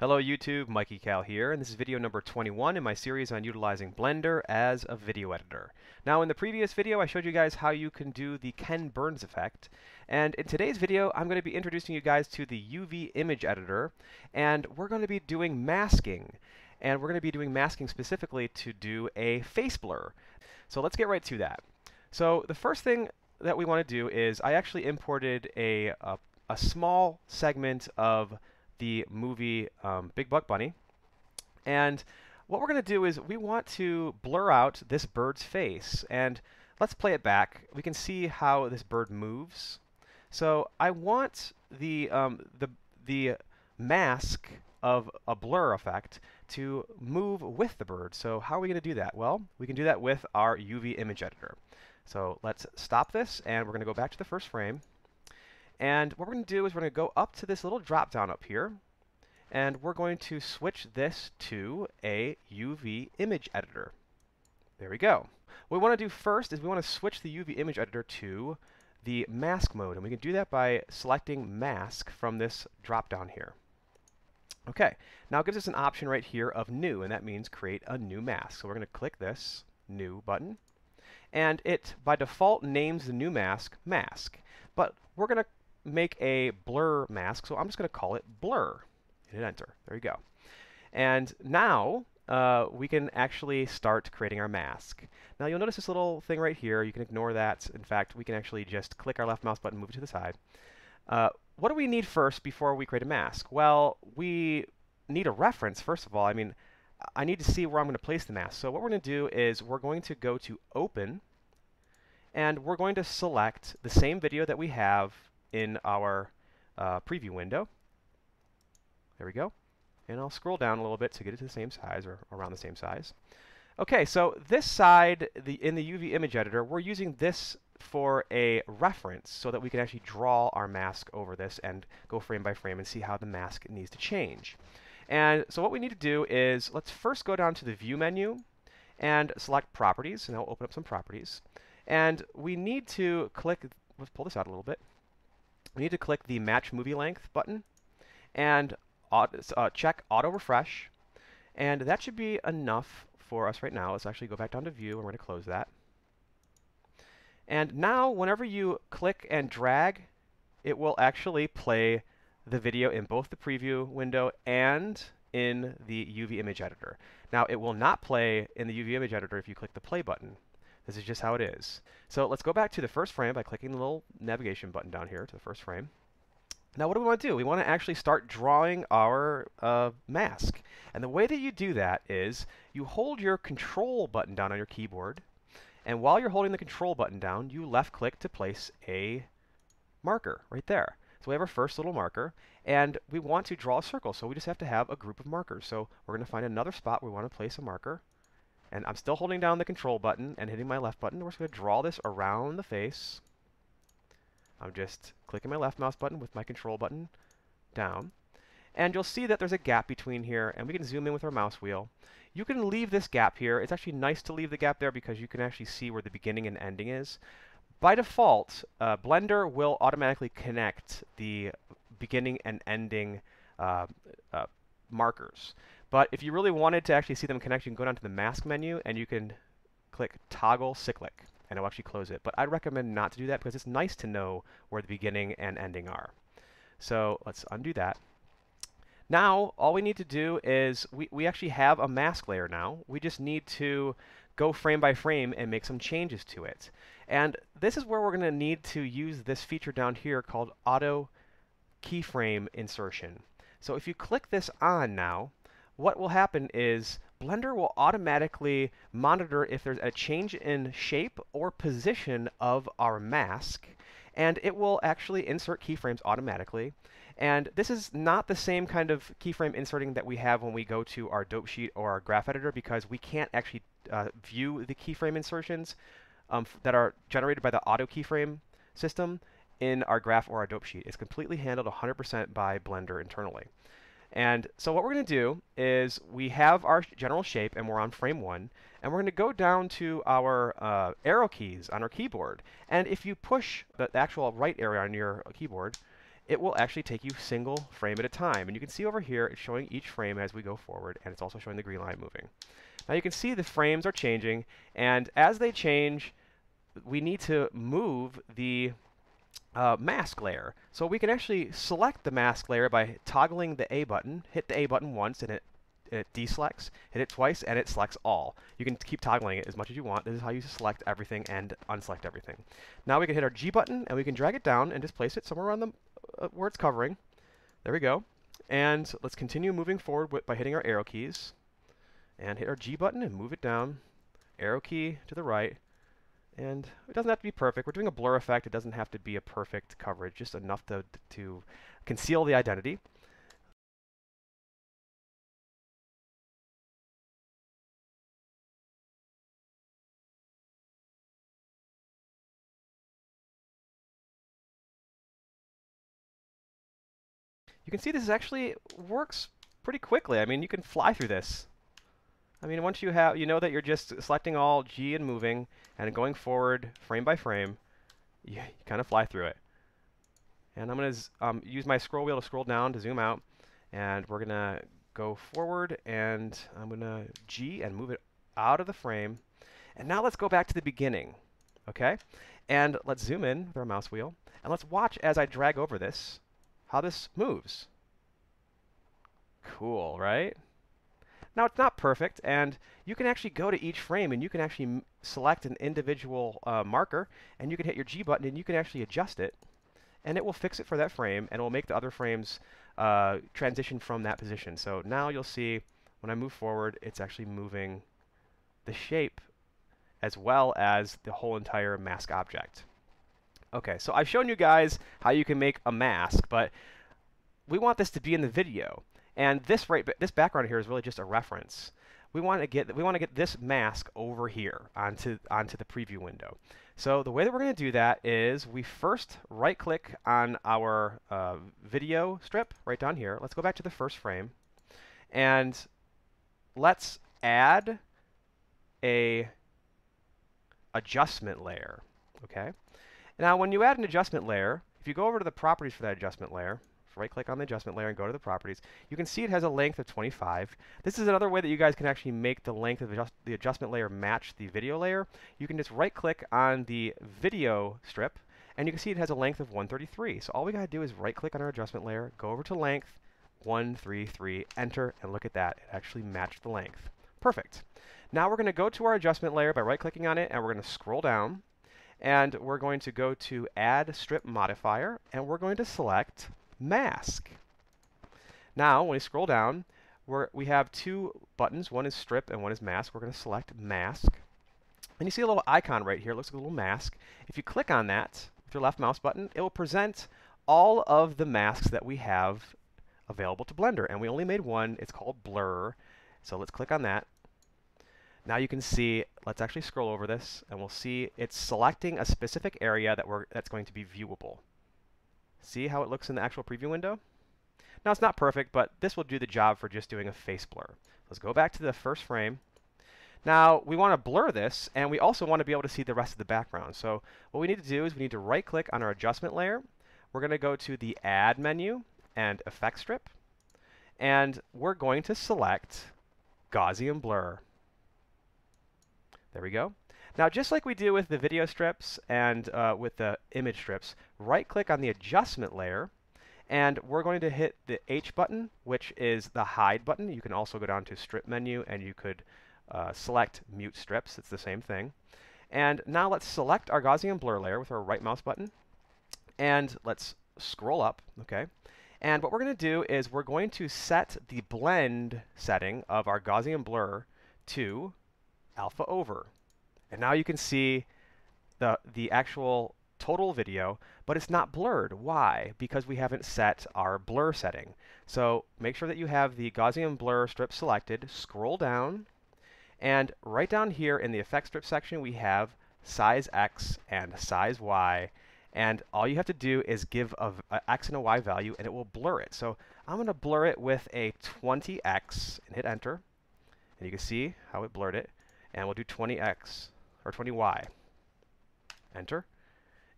Hello YouTube, Mikey Cal here, and this is video number 21 in my series on utilizing Blender as a video editor. Now in the previous video I showed you guys how you can do the Ken Burns effect, and in today's video I'm going to be introducing you guys to the UV image editor, and we're going to be doing masking. And we're going to be doing masking specifically to do a face blur. So let's get right to that. So the first thing that we want to do is I actually imported a, a, a small segment of the movie um, Big Buck Bunny. And what we're going to do is we want to blur out this bird's face. And let's play it back. We can see how this bird moves. So I want the, um, the, the mask of a blur effect to move with the bird. So how are we going to do that? Well, we can do that with our UV image editor. So let's stop this, and we're going to go back to the first frame. And what we're going to do is we're going to go up to this little drop down up here, and we're going to switch this to a UV image editor. There we go. What we want to do first is we want to switch the UV image editor to the mask mode, and we can do that by selecting mask from this drop down here. Okay, now it gives us an option right here of new, and that means create a new mask. So we're going to click this new button, and it by default names the new mask mask. But we're going to make a blur mask, so I'm just going to call it blur. Hit enter. There you go. And now uh, we can actually start creating our mask. Now you'll notice this little thing right here. You can ignore that. In fact, we can actually just click our left mouse button, move it to the side. Uh, what do we need first before we create a mask? Well, we need a reference, first of all. I mean, I need to see where I'm going to place the mask. So what we're going to do is we're going to go to Open, and we're going to select the same video that we have in our uh, preview window. There we go. And I'll scroll down a little bit to get it to the same size or around the same size. Okay, so this side the, in the UV image editor, we're using this for a reference so that we can actually draw our mask over this and go frame by frame and see how the mask needs to change. And so what we need to do is let's first go down to the View menu and select Properties, and I'll open up some properties. And we need to click, let's pull this out a little bit. We need to click the Match Movie Length button and uh, check Auto Refresh. And that should be enough for us right now. Let's actually go back down to View, and we're going to close that. And now, whenever you click and drag, it will actually play the video in both the preview window and in the UV image editor. Now, it will not play in the UV image editor if you click the play button. This is just how it is. So let's go back to the first frame by clicking the little navigation button down here to the first frame. Now what do we want to do? We want to actually start drawing our uh, mask. And the way that you do that is you hold your control button down on your keyboard and while you're holding the control button down, you left click to place a marker right there. So we have our first little marker, and we want to draw a circle, so we just have to have a group of markers. So we're going to find another spot we want to place a marker, and I'm still holding down the control button and hitting my left button. We're just going to draw this around the face. I'm just clicking my left mouse button with my control button down. And you'll see that there's a gap between here, and we can zoom in with our mouse wheel. You can leave this gap here. It's actually nice to leave the gap there because you can actually see where the beginning and ending is. By default, uh, Blender will automatically connect the beginning and ending uh, uh, markers. But if you really wanted to actually see them connect, you can go down to the mask menu and you can click toggle cyclic and it'll actually close it. But I'd recommend not to do that because it's nice to know where the beginning and ending are. So let's undo that. Now, all we need to do is, we, we actually have a mask layer now. We just need to go frame by frame and make some changes to it. And this is where we're going to need to use this feature down here called Auto Keyframe Insertion. So if you click this on now, what will happen is Blender will automatically monitor if there's a change in shape or position of our mask, and it will actually insert keyframes automatically. And this is not the same kind of keyframe inserting that we have when we go to our dope sheet or our graph editor because we can't actually uh, view the keyframe insertions um, that are generated by the auto keyframe system in our graph or our dope sheet. It's completely handled 100% by Blender internally. And so what we're going to do is we have our general shape and we're on frame one and we're going to go down to our uh, arrow keys on our keyboard. And if you push the actual right arrow on your keyboard, it will actually take you single frame at a time. And you can see over here, it's showing each frame as we go forward, and it's also showing the green line moving. Now you can see the frames are changing, and as they change, we need to move the uh, mask layer. So we can actually select the mask layer by toggling the A button, hit the A button once, and it it deselects, hit it twice, and it selects all. You can keep toggling it as much as you want. This is how you select everything and unselect everything. Now we can hit our G button, and we can drag it down and just place it somewhere around the, uh, where it's covering. There we go. And let's continue moving forward with, by hitting our arrow keys. And hit our G button and move it down. Arrow key to the right. And it doesn't have to be perfect. We're doing a blur effect. It doesn't have to be a perfect coverage, just enough to, to conceal the identity. you can see this actually works pretty quickly. I mean, you can fly through this. I mean, once you have, you know that you're just selecting all G and moving and going forward frame by frame, you, you kind of fly through it. And I'm going to um, use my scroll wheel to scroll down to zoom out. And we're going to go forward and I'm going to G and move it out of the frame. And now let's go back to the beginning. Okay? And let's zoom in with our mouse wheel. And let's watch as I drag over this how this moves. Cool, right? Now it's not perfect, and you can actually go to each frame and you can actually select an individual uh, marker, and you can hit your G button and you can actually adjust it, and it will fix it for that frame, and it will make the other frames uh, transition from that position. So now you'll see when I move forward, it's actually moving the shape as well as the whole entire mask object. Okay, so I've shown you guys how you can make a mask, but we want this to be in the video. And this right, this background here is really just a reference. We want to get we want to get this mask over here onto onto the preview window. So the way that we're going to do that is we first right-click on our uh, video strip right down here. Let's go back to the first frame, and let's add a adjustment layer. Okay. Now, when you add an adjustment layer, if you go over to the properties for that adjustment layer, right-click on the adjustment layer and go to the properties, you can see it has a length of 25. This is another way that you guys can actually make the length of adjust the adjustment layer match the video layer. You can just right-click on the video strip, and you can see it has a length of 133. So all we got to do is right-click on our adjustment layer, go over to length, 133, enter, and look at that. It actually matched the length. Perfect. Now we're to go to our adjustment layer by right-clicking on it, and we're to scroll down and we're going to go to Add Strip Modifier, and we're going to select Mask. Now, when we scroll down, we we have two buttons. One is Strip and one is Mask. We're going to select Mask. And you see a little icon right here. It looks like a little mask. If you click on that with your left mouse button, it will present all of the masks that we have available to Blender. And we only made one. It's called Blur. So let's click on that. Now you can see, let's actually scroll over this, and we'll see it's selecting a specific area that we're, that's going to be viewable. See how it looks in the actual preview window? Now it's not perfect, but this will do the job for just doing a face blur. Let's go back to the first frame. Now we want to blur this, and we also want to be able to see the rest of the background. So what we need to do is we need to right-click on our adjustment layer. We're going to go to the Add menu and Effect Strip, and we're going to select Gaussian Blur. There we go. Now, just like we do with the video strips and uh, with the image strips, right-click on the adjustment layer, and we're going to hit the H button, which is the hide button. You can also go down to strip menu, and you could uh, select mute strips. It's the same thing. And now let's select our Gaussian blur layer with our right mouse button, and let's scroll up, okay? And what we're going to do is we're going to set the blend setting of our Gaussian blur to alpha over. And now you can see the, the actual total video, but it's not blurred. Why? Because we haven't set our blur setting. So make sure that you have the Gaussian blur strip selected, scroll down, and right down here in the effect strip section we have size X and size Y, and all you have to do is give a, a X and a Y value and it will blur it. So I'm going to blur it with a 20X and hit enter, and you can see how it blurred it and we'll do 20x or 20y. Enter.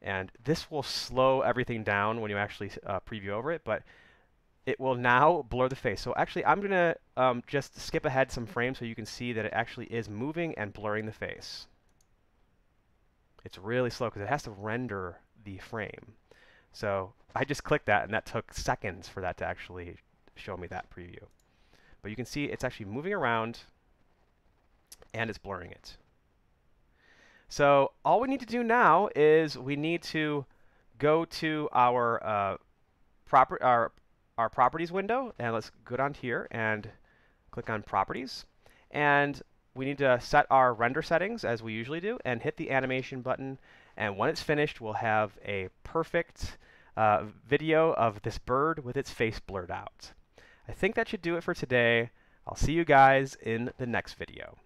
And this will slow everything down when you actually uh, preview over it, but it will now blur the face. So actually, I'm going to um, just skip ahead some frames so you can see that it actually is moving and blurring the face. It's really slow because it has to render the frame. So I just clicked that, and that took seconds for that to actually show me that preview. But you can see it's actually moving around, and it's blurring it. So all we need to do now is we need to go to our uh, proper our our properties window, and let's go down here and click on properties. And we need to set our render settings as we usually do and hit the animation button. And when it's finished, we'll have a perfect uh, video of this bird with its face blurred out. I think that should do it for today. I'll see you guys in the next video.